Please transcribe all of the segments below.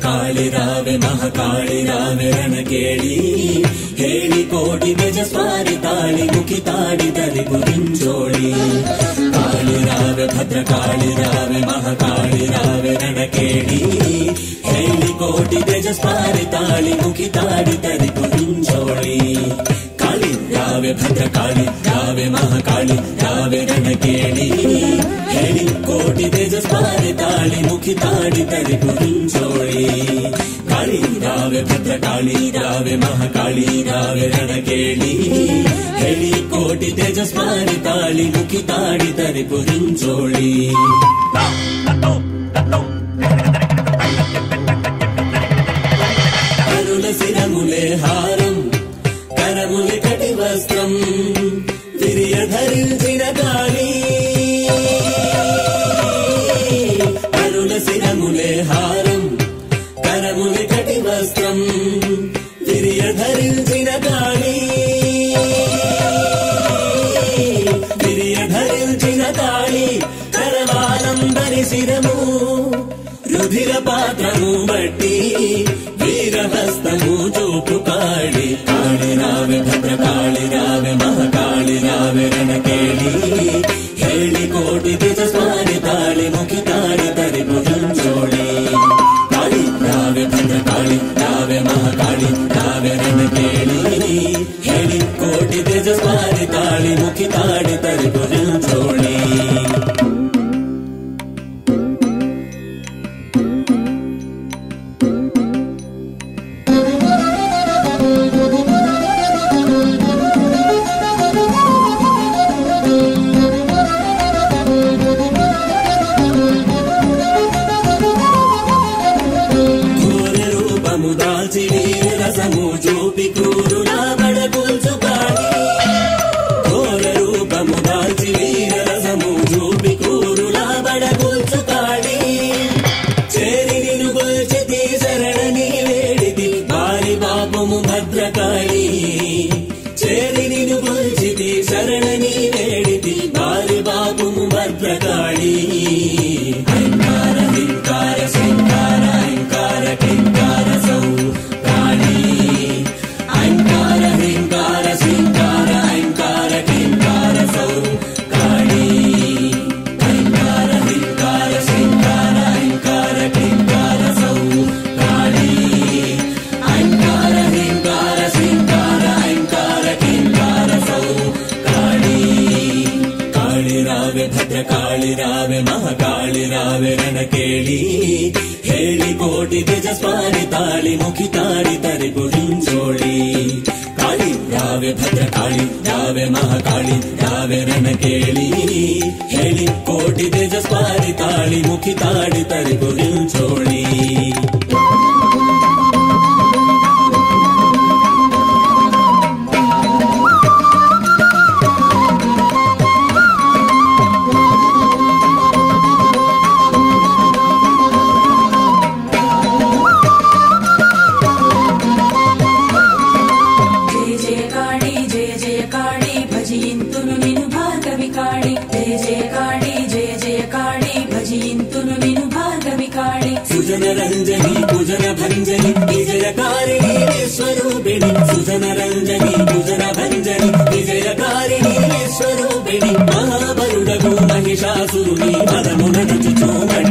ಕಾಳಿರಾವೆ ಮಹಾಕಾಳಿರಾವೆ ರಣ ಕೇಳಿ ಹೇಳಿ ಕೋಡಿ ಬೆಜ ಸ್ವಾರಿ ತಾಳಿ ಮುಖಿ ತಾಡಿದರೆ ಗುರಿಂಜೋಳಿ काली भद्र भद्रकाली राव महाकाली राव रणकेणी हेळि कोटि तेजस्पारि ताळि मुखि ताडि तरि पुरुञ्जोळि काली राव भद्रकाली राव महाकाली राव रणकेणी हेळि कोटि तेजस्पारि ताली मुखी ताडि तरी पुरुञ्जोळि కాళీ రావే భద్రకాళీ రావే మహాకాళీ రావే రణకేళి హెళి కోటి తేజస్మాని తాళి ముఖి తాడి తరి పురించోళి అరుల శిరములే హార పాత్రను బట్టి వీరహస్తము చూపుతాడి. जावे भद्रकाली जावे महाकाली जावे रण केली कोटि तेजस्वारी ताली मुखी ताड़ी तरी गुरी चोड़ी ready to go.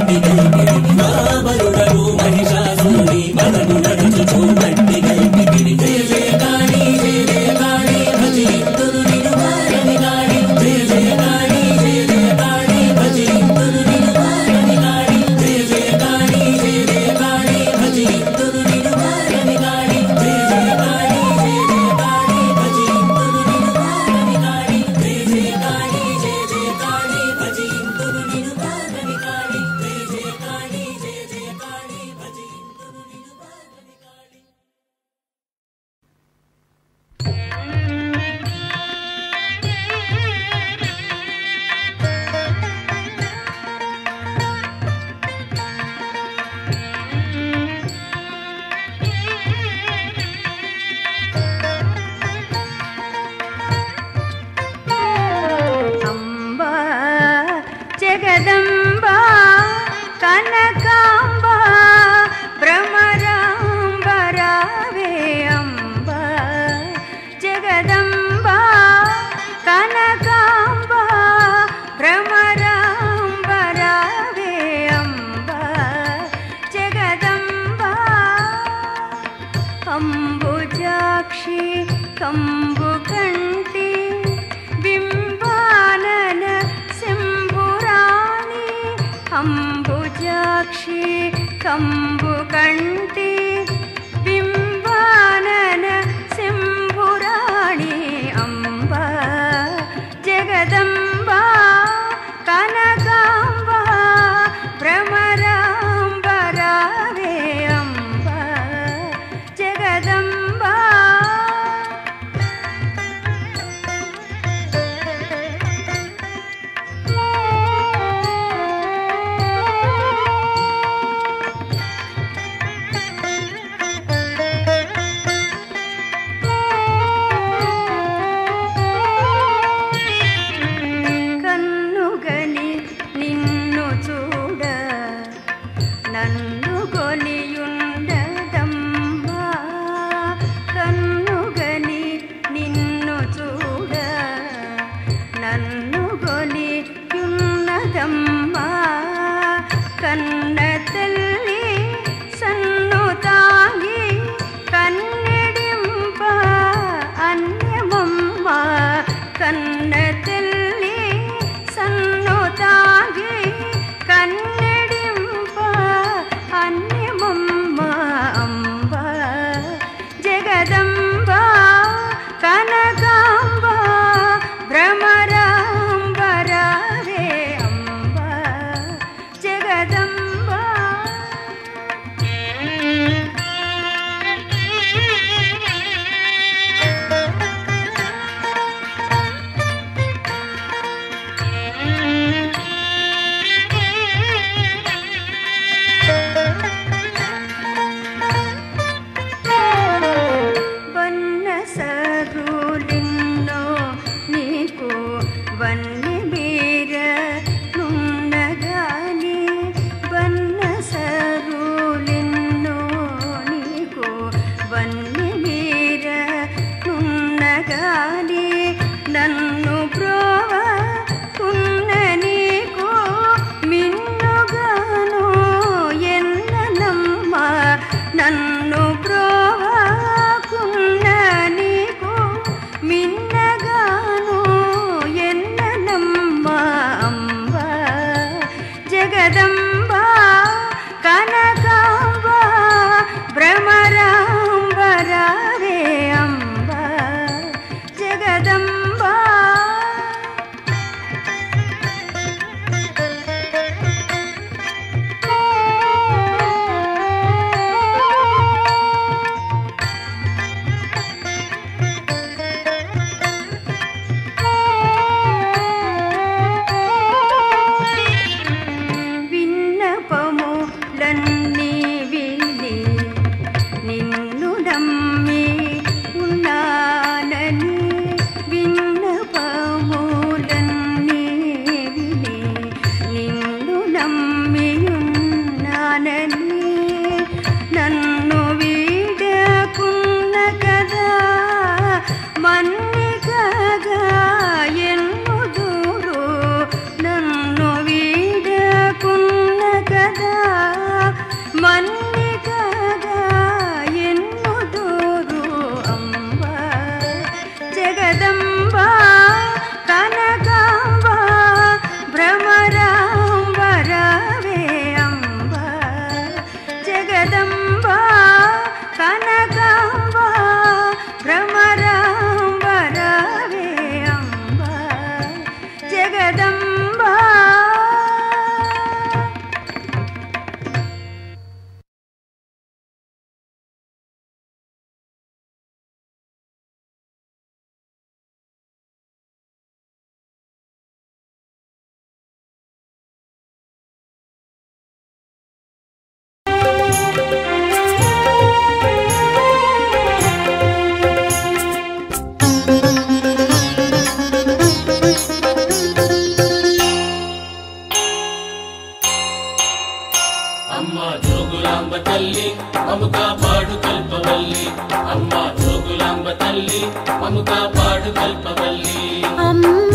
జోగులాంబ తల్లి మము కాపాడు కల్పవల్లి. అమ్మ జోగులాంబ తల్లి మము కాపాడు కల్పవల్లి. అమ్మ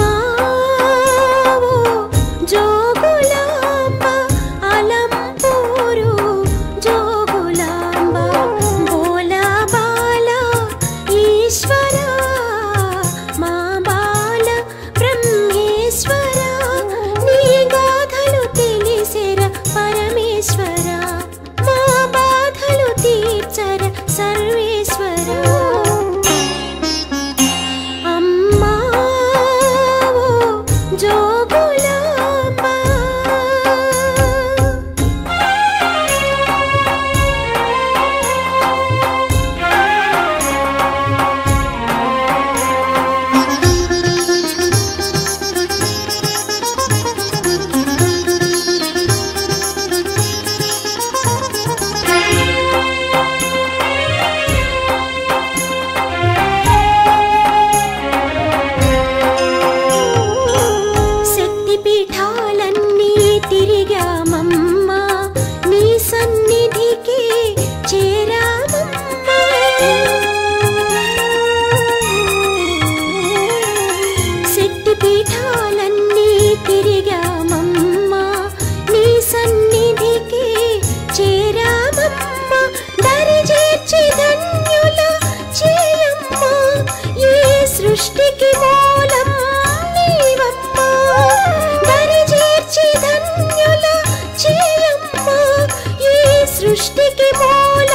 सृष्टि की मूल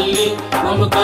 ममता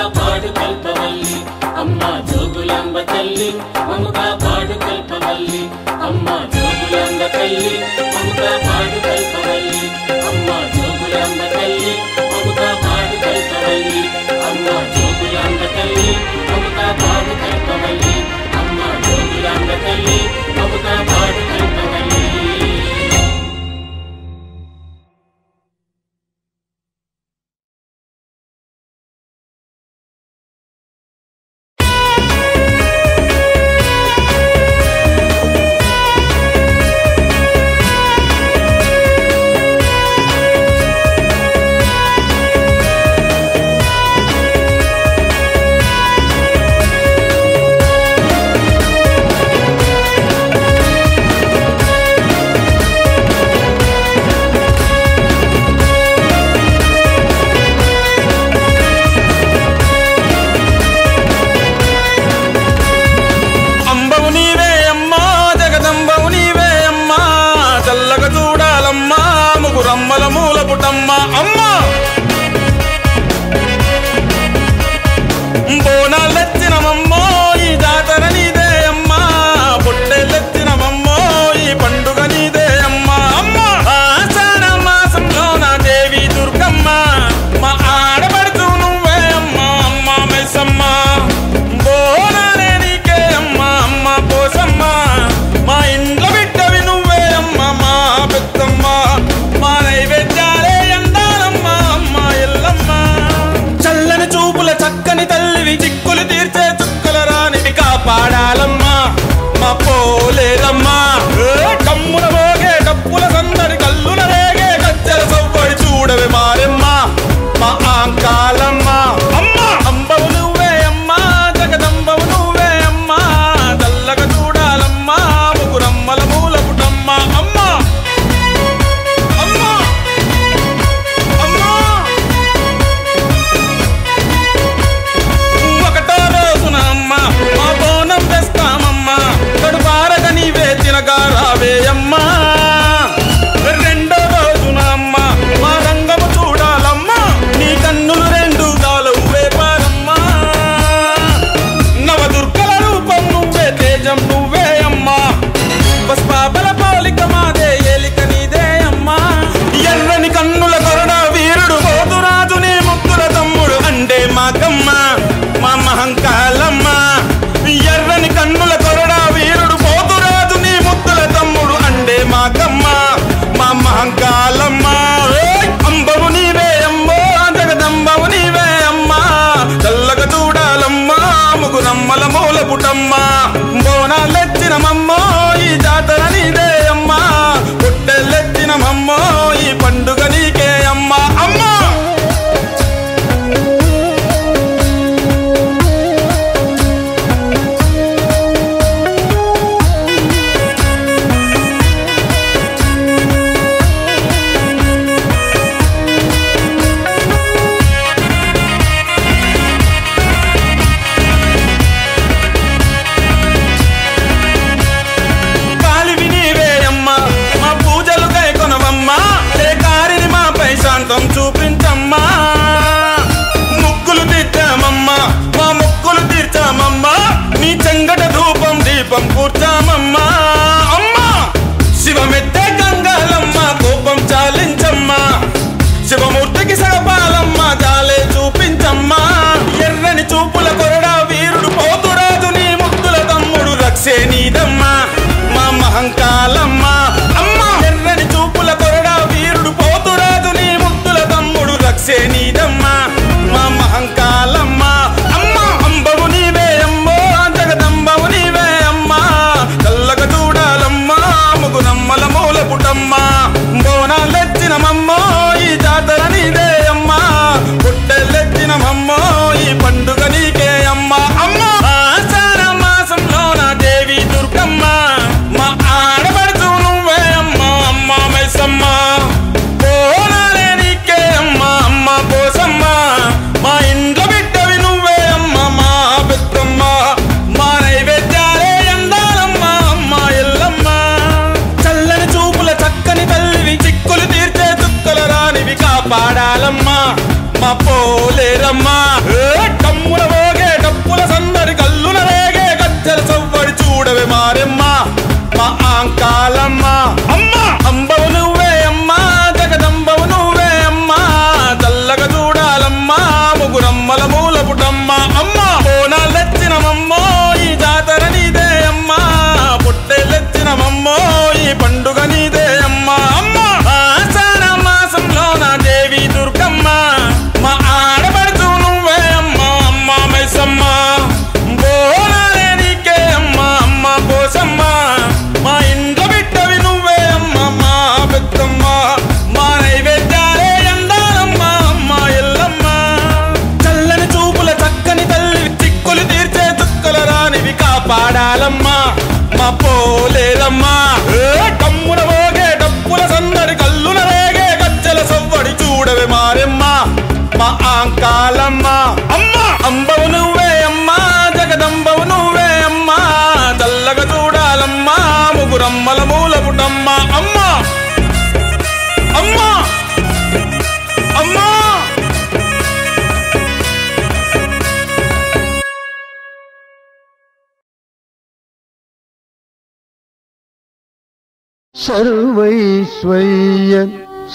स्वय्य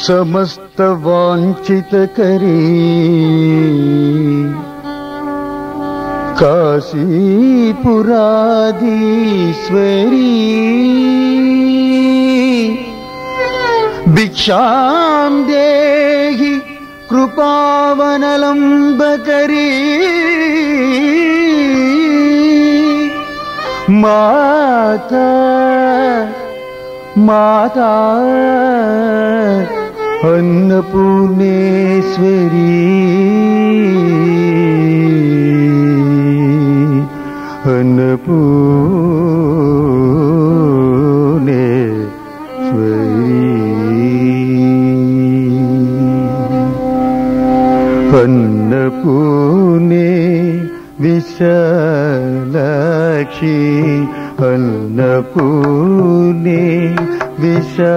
समस्तवाञ्छितकरी काशीपुरादीश्वरी भिक्षां देहि कृपावनलम्बकरी माता माता अन्नपूर्णेश्वरी। अन्नपूर्णेश्वरी। अन्नपूर्णे विशलक्षी। अन्नपूर्णे विशालक्षी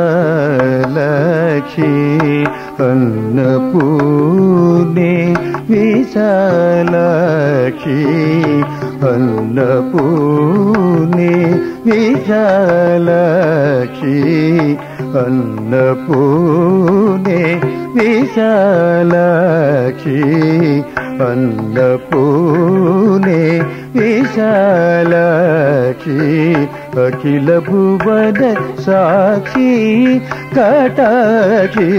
अन्नपूर्णे विशालक्षी अन्नपूर्णे विशालक्षी अन्नपूर्णे विशालक्षी अन्नपूर्णे विशालाक्षी अखिल भुवन साक्षी कटाक्षी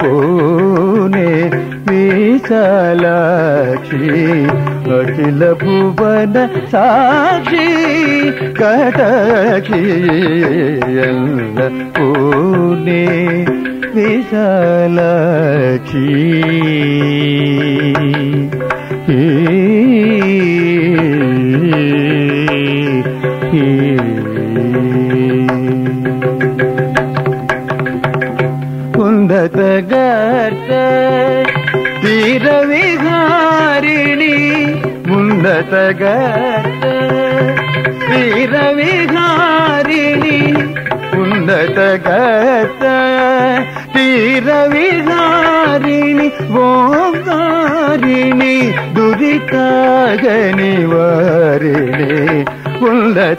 कोने विशालाक्षी अखिल भुवन साक्षी कटाक्षी कोने विशालाक्षी குந்ததகட்ட தீரவிகாரிணி முந்ததகட்ட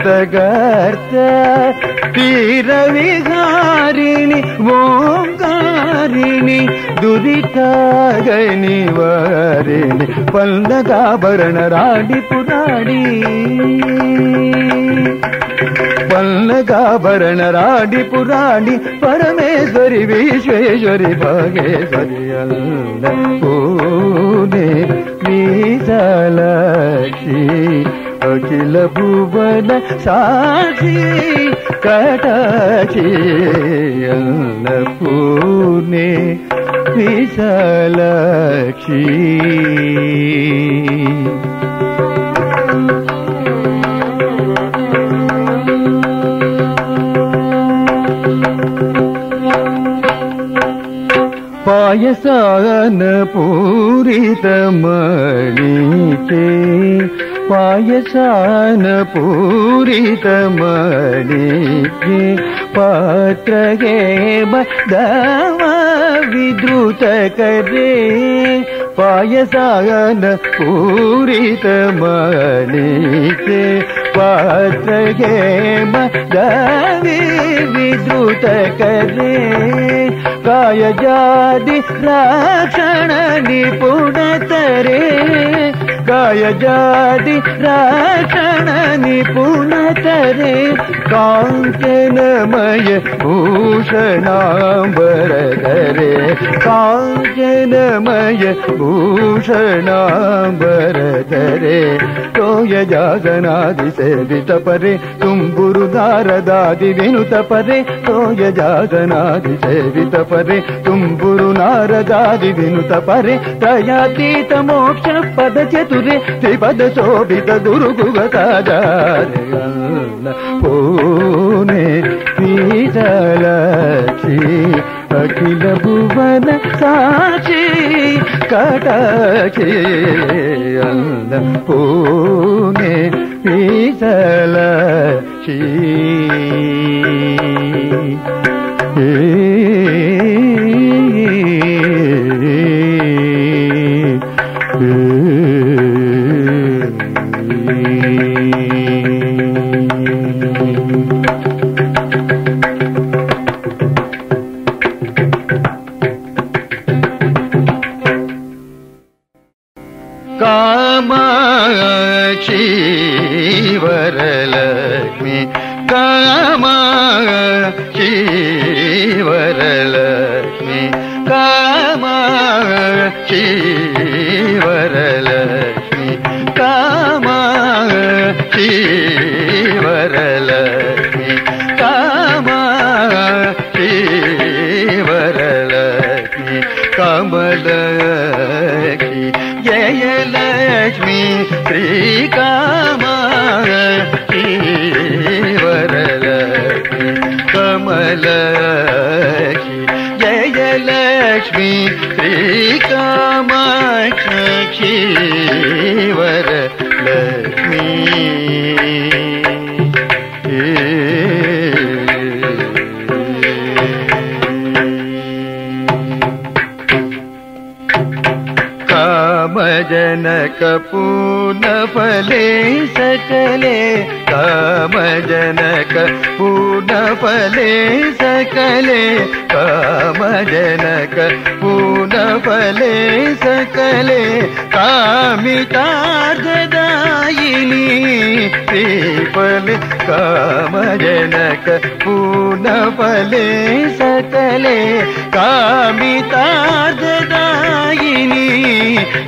அர்த்தகர்த்த தீரவிகாரிணி ஓங்காரிணி துதிதாகனி வாரிணி பல்லகாபரண ராடி புராடி పల్లకాభరణ రాడి పురాణి పరమేశ్వరి విశ్వేశ్వరి భాగేశ్వరి అల్ల పూనే మీ అఖిల భువన సాక్షి కటాక్షి పూనే విశాలక్షి. పాయసన పూరితమణి ಪಾಯಸಾನ ಪೂರಿತ ಮಣಿಗೆ ಪಾತ್ರಗೆ ಬದವ ವಿದ್ರುತ ಕರೆ ಪಾಯಸಾನ ಪೂರಿತ ಮಣಿಗೆ ಪಾತ್ರಗೆ ಬದವಿ ವಿದ್ರುತ ಕರೆ ಕಾಯಜಾದಿ ರಾಕ್ಷಣ ನಿಪುಣತರೇ काय जादि राक्षण निपुणतरे काय जादि राक्षण निपुणतरे काञ्चनमय भूषणाम्बर धरे काञ्चनमय भूषणाम्बर धरे तोय जागनादि सेवित परे तुम्बुरु नारदादि जागनादि सेवित परे तुम्बुरु नारदादि ಸುರೆ ತ್ರಿಪದ ಶೋಭಿತ ಗುರುಗುವ ಕಾಜಾರೆಯಲ್ಲ ಪೋನೆ ನೀಜಲಕ್ಷಿ ಅಖಿಲ ಭುವನ ಸಾಕ್ಷಿ ಕಟಾಕ್ಷಿ ಅಲ್ಲ ಪೋನೆ ನೀಜಲಕ್ಷಿ ಏ जयलक्ष्मी श्रीकामाक्षी वरलक्ष्मी कमलक्षी जयलक्ष्मी श्रीकामाक्षी वरलक्ष्मी कामजनक पूनफले सकले कामजनक पूनफले सकले कामजनक पूनफले सकले कामितार्धदायिनी श्रीफल कामजनक पूनफले सकले ದಾಯಿನಿ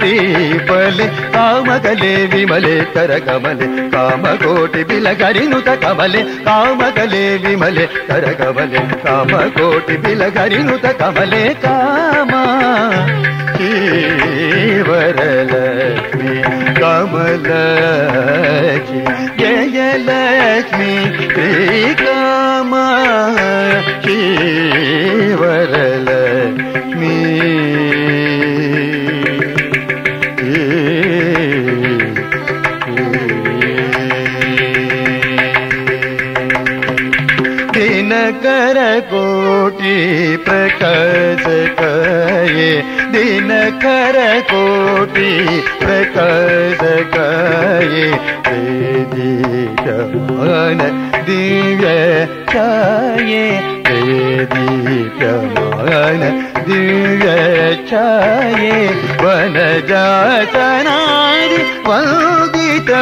ತೀಪಲೆ ಕಾಮಗಲೆ ವಿಮಲೆ ತರ ಕಮಲೆ ಕಾಮಕೋಟಿ ಬಿಲಗರಿನುತ ಕಮಲೆ ಕಾಮಗಲೆ ವಿಮಲೆ ತರ ಕಮಲೆ ಕಾಮಕೋಟಿ ಬಿಲಗರಿನುತ ಕಮಲೆ ಕಾಮ ವರಲಕ್ಷ್ಮಿ ಕಮಲಕ್ಷ್ಮಿ ಜಯಲಕ್ಷ್ಮಿ ಶ್ರೀ ಕಾಮ ವರಲ करकोटि प्रकाश कये दिन करकोटि प्रकाश कये वेदिकमान दिव्य छाये वेदिकमान दिव्य छाये वन जातनारि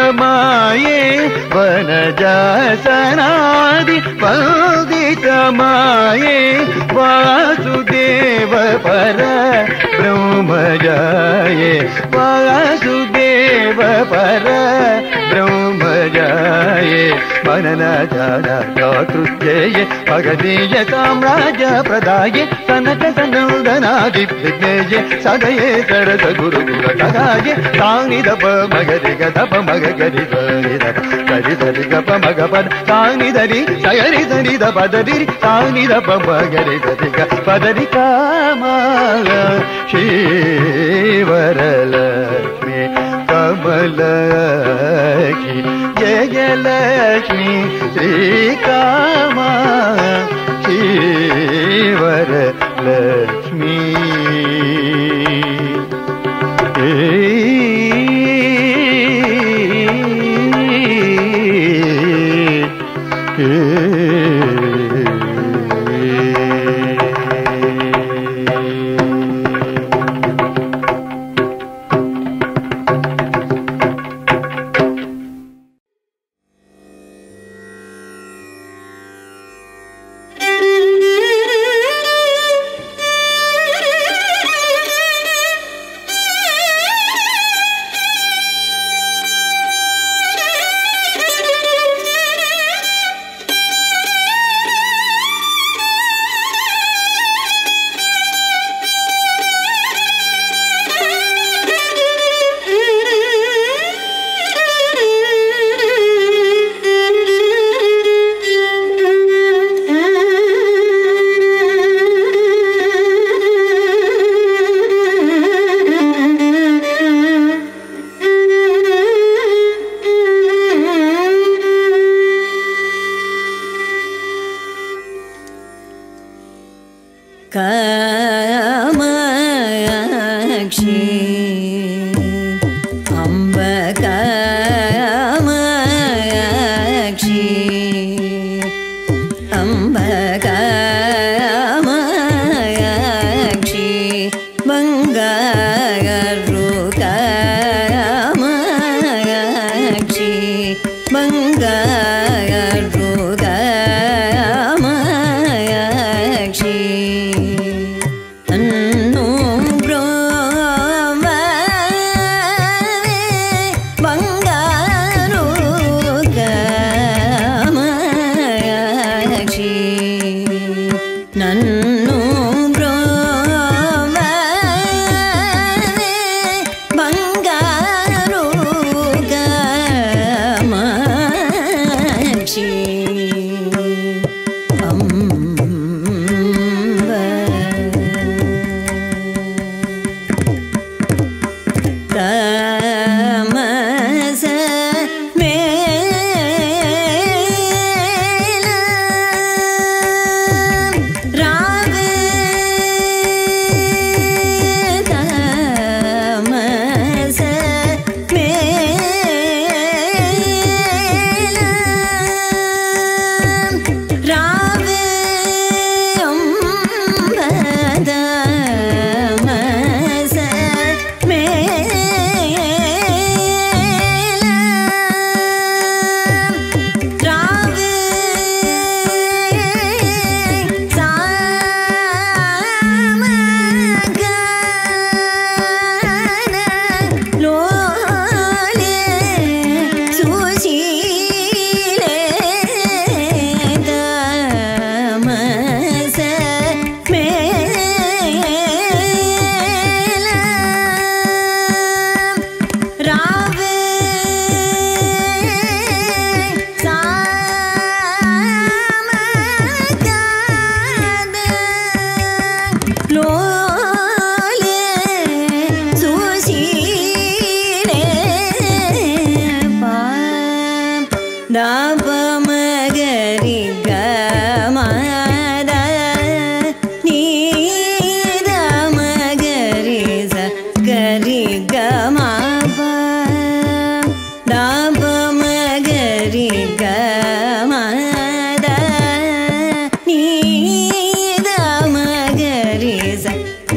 वन्दितमाये वनजासनादि वन्दितमाये वासुदेव पर ब्रह्मजाये वासुदेव पर ದಾನಯೇ ಮನನ ಜಾನ ದಾತೃತ್ಯೇ ಭಗದೀಯ ಸಾಮ್ರಾಜ್ಯ ಪ್ರದಾಯೇ ಕನಕ ಸನೂದನಾದಿ ವಿಘ್ನೇಯೇ ಸದಯೇ ಸರಸ ಗುರು ಗುರ ತಗಾಯೇ ತಾನಿ ದಪ ಮಗರಿ ಗದಪ ಮಗ ಗರಿ ಗರಿ ದಪ ಗರಿ ದರಿ ಗಪ ಮಗ ಪದ ತಾನಿ ದರಿ ಸಗರಿ ದರಿ ದ ಪದರಿ ತಾನಿ ದಪ ಮಗರಿ ಗರಿ ಗ ಪದರಿ ಕಾಮ ಶ್ರೀವರಲ കമലി ജയലക്ഷ്മി ശ്രീകാമ ശ്രീവര ലക്ഷ്മി ഏ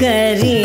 करी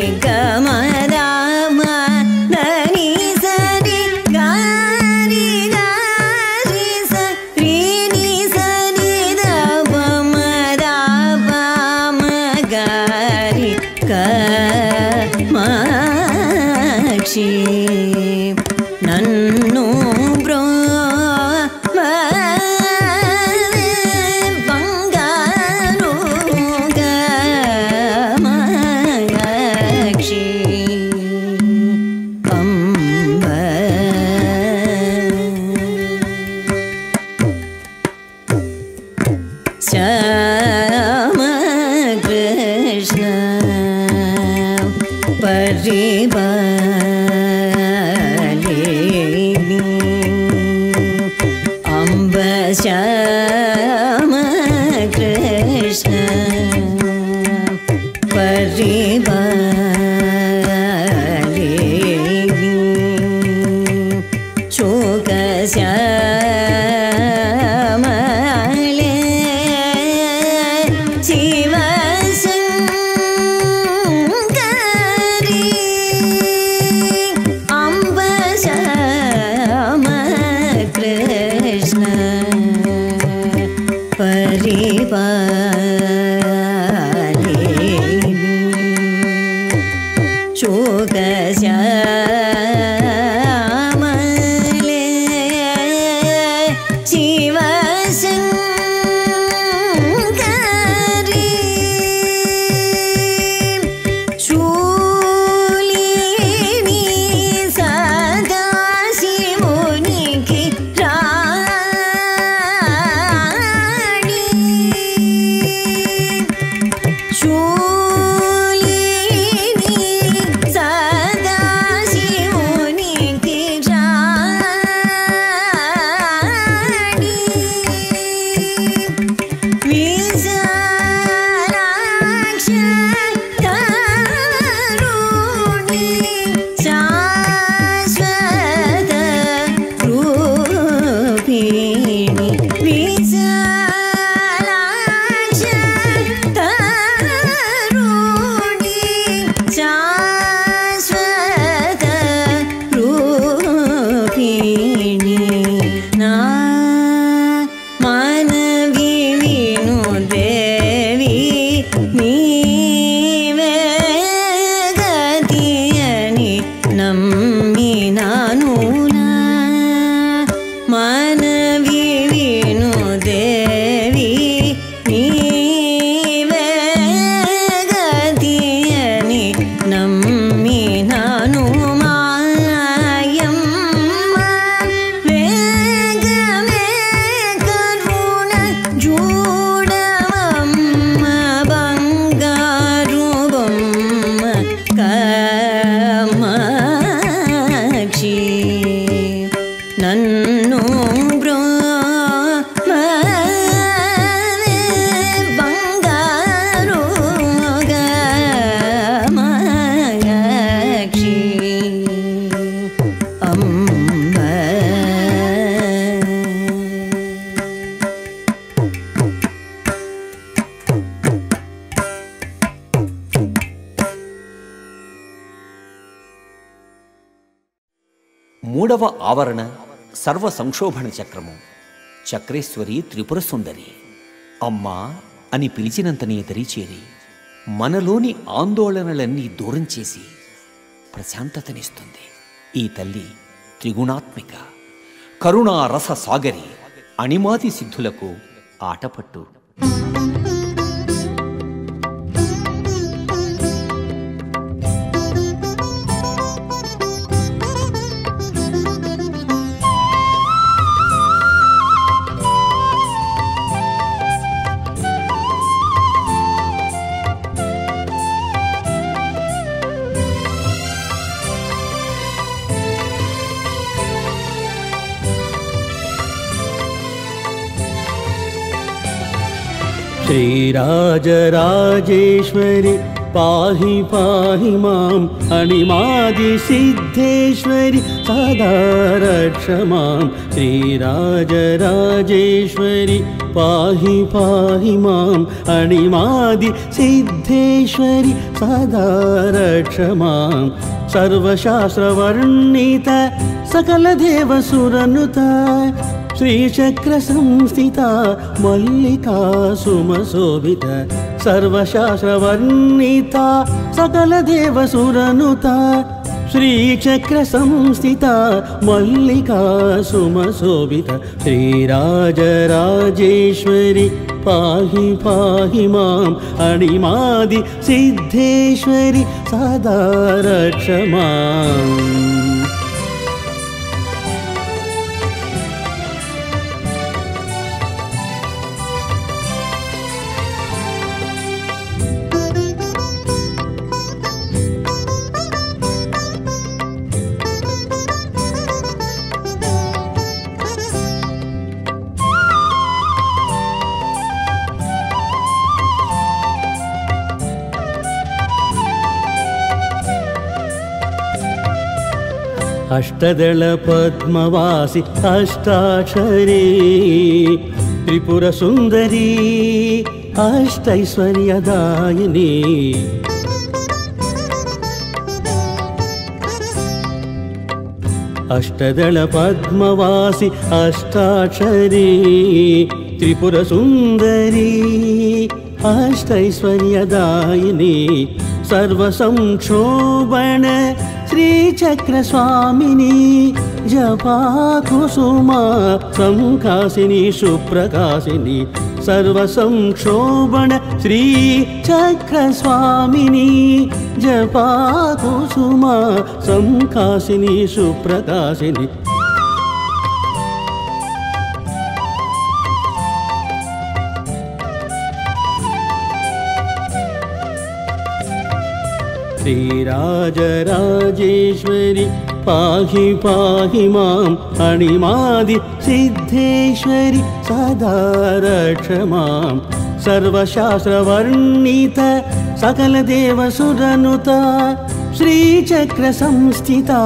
మూడవ ఆవరణ సర్వ సంక్షోభణ చక్రము. చక్రేశ్వరి త్రిపుర సుందరి. అమ్మా అని పిలిచినంతనే దరిచేరి మనలోని ఆందోళనలన్నీ దూరం చేసి ప్రశాంతతనిస్తుంది. ఈ తల్లి త్రిగుణాత్మిక కరుణారస సాగరి అణిమాతి సిద్ధులకు ఆటపట్టు. श्रीराजराजेश्वरि पाहि पाहि माम् अणिमादिसिद्धेश्वरि सदा रक्ष मां श्रीराजराजेश्वरि पाहि पाहि माम् अणिमादिसिद्धेश्वरि सदा रक्ष मां सर्वशास्त्रवर्णित सकलदेवसुरनुत श्रीचक्रसंस्थिता मल्लिका सुमशोभित सर्वशास्त्रवर्णिता सकलदेवसुरनुता श्रीचक्रसंस्थिता मल्लिका सुमशोभित श्रीराजराजेश्वरि पाहि पाहि माम् अणिमादि सिद्धेश्वरि सदा रक्ष माम् अष्टदलपद्मवासि अष्टाक्षरी त्रिपुरसुन्दरी अष्टैश्वर्यदायिनी। अष्टदलपद्मवासि अष्टाक्षरी त्रिपुरसुन्दरी अष्टैश्वर्यदायिनी। सर्वसंक्षोभण श्रीचक्रस्वामिनी जपा कुसुमा संकासिनी सुप्रकाशिनी सर्वसंक्षोभण श्रीचक्रस्वामिनी जपा कुसुमा संकासिनी सुप्रकाशिनी श्रीराजराजेश्वरि पाहि पाहि माम् अणिमादि सिद्धेश्वरि सदा रक्ष माम् सर्वशास्त्रवर्णित सकलदेवसुरनुत श्रीचक्रसंस्थिता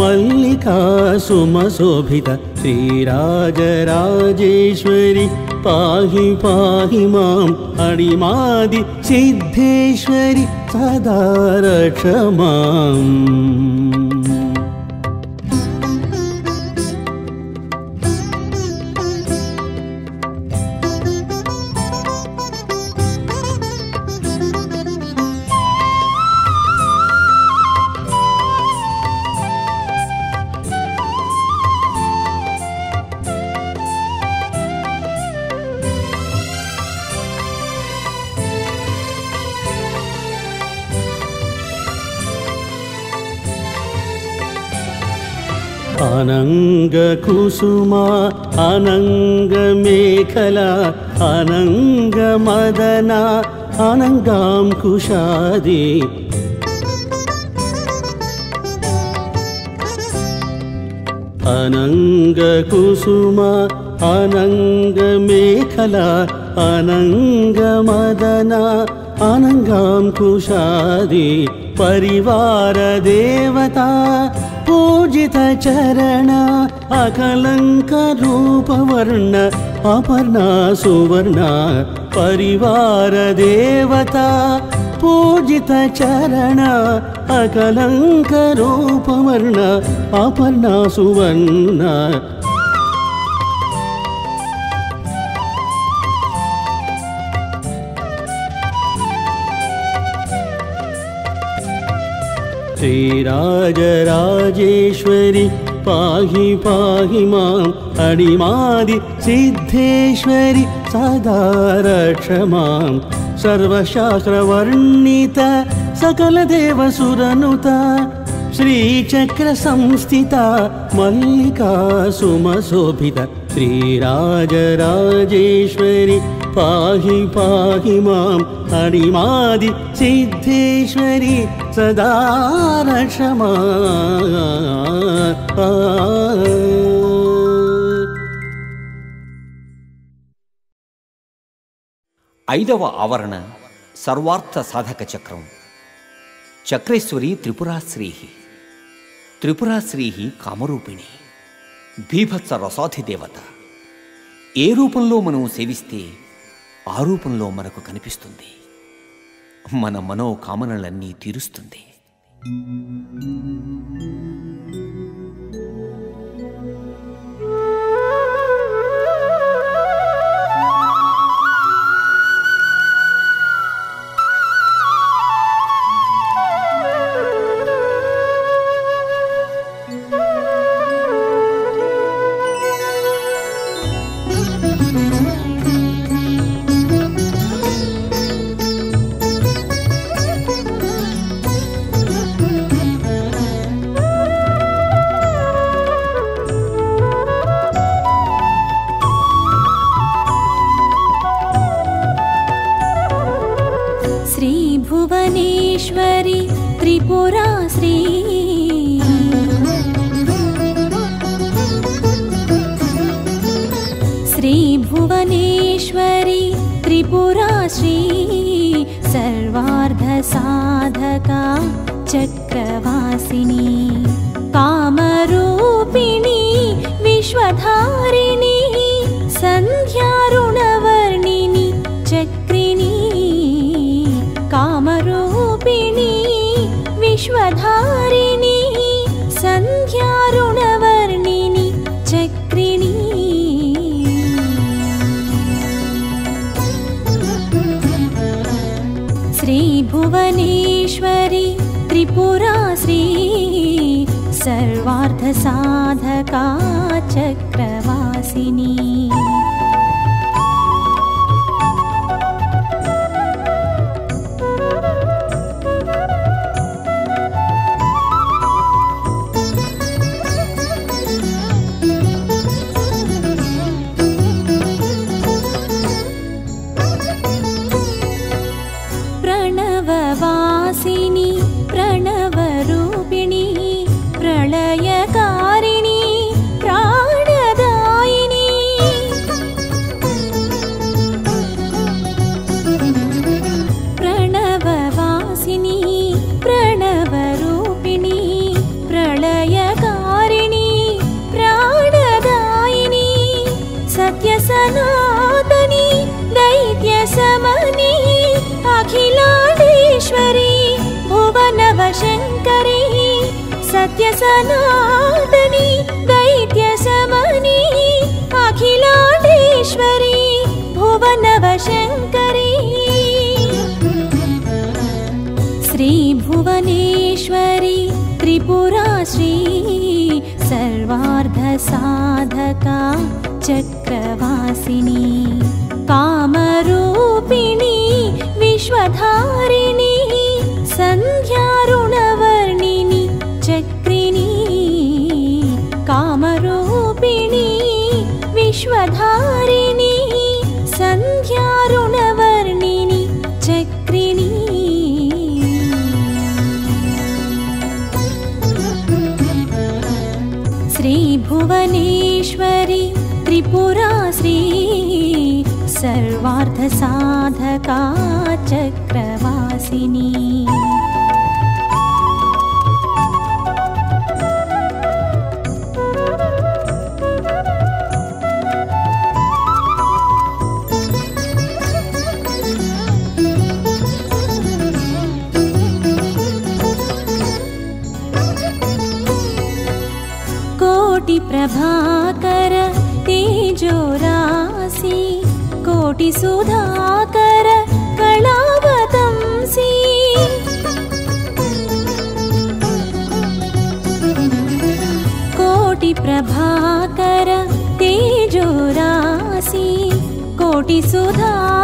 मल्लिका सुमशोभित श्रीराजराजेश्वरि पाहि पाहि माम् अणिमादि सिद्धेश्वरि सदा रक्ष माम् अनङ्गकुसुमा अनङ्गमेखला अनङ्गमदना अनङ्गां कुशादि। अनङ्गकुसुमा अनङ्गमेखला अनङ्गमदना अनङ्गां कुशादि। परिवारदेवता पूजित चरण अकलङ्करूपवर्ण अपर्णा सुवर्णा परिवारदेवता पूजित चरण अकलङ्करूपवर्ण अपर्णा सुवर्ण। श्रीराजराजेश्वरि पाहि पाहि माम् अणिमादि सिद्धेश्वरि सदा रक्ष माम् सर्वशास्त्रवर्णित सकलदेवसुरनुत श्रीचक्रसंस्थिता मल्लिका सुमशोभित श्रीराजराजेश्वरि पाहि पाहि माम् अणिमादि सिद्धेश्वरि सदा रक्ष माम्. ఐదవ ఆవరణ సర్వార్థ సాధక చక్రం చక్రేశ్వరి త్రిపురాశ్రీ త్రిపురాశ్రీ కామరూపిణి భీభత్స రసాధిదేవత ఏ రూపంలో మనం సేవిస్తే ఆ రూపంలో మనకు కనిపిస్తుంది మన మనోకామనలన్నీ తీరుస్తుంది. चक्रवासिनी चक्रवासिनी। कोटिप्रभाकर तेजोरासि कोटिसुधाकर कोटिप्रभाकर तेजोरासि कोटिसुधाकर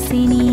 வாசினி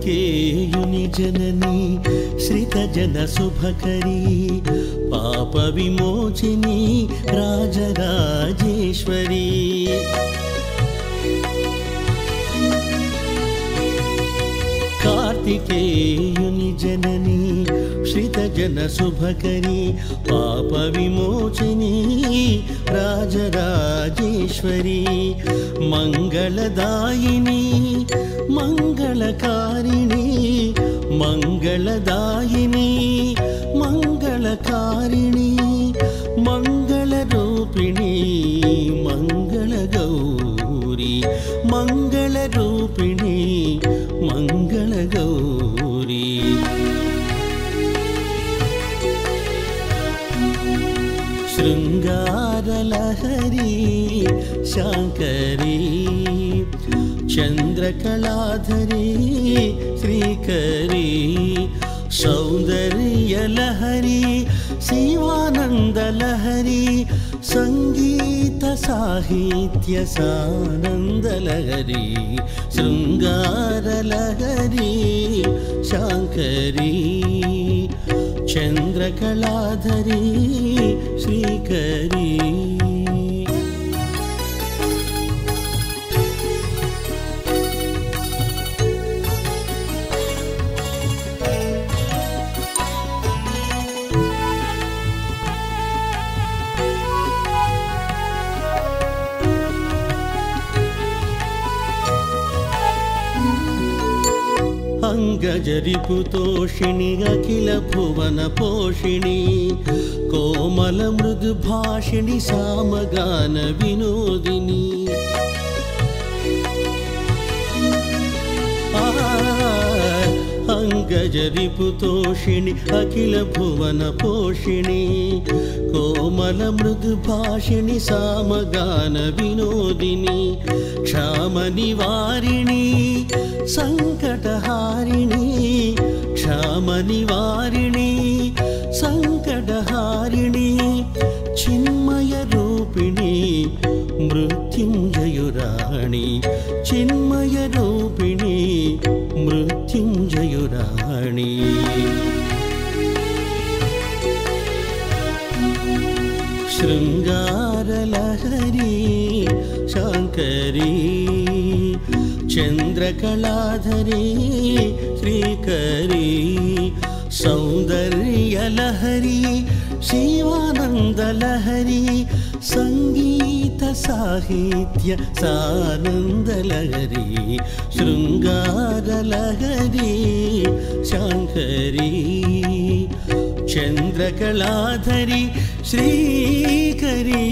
कार्तिकेयुनि जननी श्रितजनशुभकरी पापविमोचिनी राजराजेश्वरी कार्तिकेयुनि जननी श्रितजनशुभकरी पापविमोचिनी राजराजेश्वरी मङ्गलदायिनी मङ्गलकारिणी मङ्गलदायिनी मङ्गलकारिणी मङ्गलरूपिणी मङ्गलगौरी मङ्गलरूपिणी मङ्गलगौरी शृङ्गारलहरी शाङ्करी चन्द्रकलाधरी श्रीकरी सौन्दर्यलहरी शिवानन्दलहरी सङ्गीतसाहित्य सानन्दलहरी शृङ्गारलहरी शाङ्करी चन्द्रकलाधरी श्रीकरी अङ्गजरिपुतोषिणि अखिलभुवनपोषिणि कोमलमृदुभाषिणि सामगानविनोदिनी अङ्गजरिपुतोषिणि अखिलभुवनपोषिणि कोमलमृदुभाषिणि सामगानविनोदिनी क्षामनिवारिणी सङ्कटहारिणी क्षामनिवारिणी सङ्कटहारिणी चिन्मयरूपिणी मृत्युञ्जयुराणि चिन्मयरूपिणी मृत्युञ्जयुराणि शृङ्गारलहरी शाङ्करी चन्द्रकलाधरी श्रीकरी सौन्दर्यलहरी शिवानन्दलहरी सङ्गीतसाहित्य सानन्दलहरी शृङ्गारलहरी शाङ्करी चन्द्रकलाधरी श्रीकरी